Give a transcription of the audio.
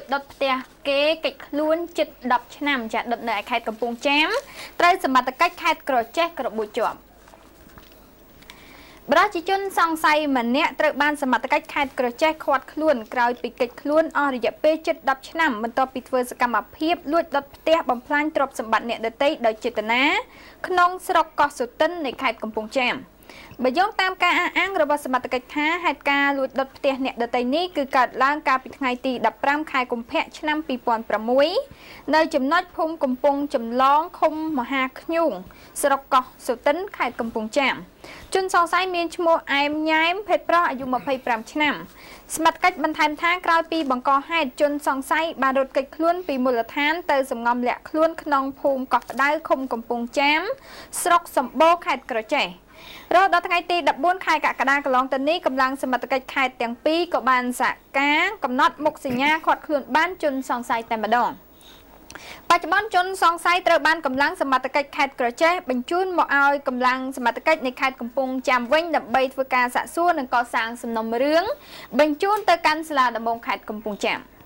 ចដុតផ្ទះគេកិច្ចខ្លួនជិត10ឆ្នាំចាដុតនៅឯខេត្តកំពង់ចាមត្រូវសមត្ថកិច្ចខេត្តក្រចេះក្របួចជាប់ប្រជាជនសង្ស័យម្នាក់ត្រូវបានសមត្ថកិច្ចខេត្តក្រចេះឃាត់ខ្លួនក្រោយពីកិច្ចខ្លួនអស់រយៈពេលជិត10ឆ្នាំបន្ទាប់ពីធ្វើសកម្មភាពលួចដុតផ្ទះបំផ្លាញទ្រព្យសម្បត្តិអ្នកដទៃដោយចេតនាក្នុងស្រុកកោះសុទិននៃខេត្តកំពង់ចាម។ បើយោងតាមការអះអាងរបស់សមត្ថកិច្ចថាហេតុការណ៍លួចដុតផ្ទះអ្នកដតីនេះគឺកើតឡើងកាលពីថ្ងៃទី15ខែកុម្ភៈឆ្នាំ2006នៅចំណុចភូមិកំពង់ចម្លងឃុំមហាខ្ញូងស្រុកកោះសុទិនខេត្តកំពង់ចាមជនសង្ស័យមានឈ្មោះអែមញ៉ែមភេទប្រុសអាយុ25ឆ្នាំសមត្ថកិច្ចបន្ថែមថាក្រោយពីបង្កហេតុជនសង្ស័យបានរត់គេចខ្លួនពីមូលដ្ឋានទៅសំងំលាក់ខ្លួនក្នុងភូមិកោះក្តៅឃុំកំពង់ចាមស្រុកសម្បូរខេត្តក្រចេះ រហូតដល់ថ្ងៃទី14ខែកក្កដាកន្លងទៅនេះកម្លាំងសមត្ថកិច្ចខេត្តទាំងពីរក៏បានសហការកំណត់មុខសញ្ញាឃាត់ខ្លួនបានជនសង្ស័យតែម្ដងបច្ចុប្បន្នជនសង្ស័យត្រូវបានកម្លាំងសមត្ថកិច្ចខេត្តក្រចេះបញ្ជូនមកឲ្យកម្លាំងសមត្ថកិច្ចនៃខេត្តកំពង់ចាមវិញដើម្បីធ្វើការសាកសួរនិងកសាងសំណុំរឿងបញ្ជូនទៅកាន់សាលាដំបងខេត្តកំពង់ចាម។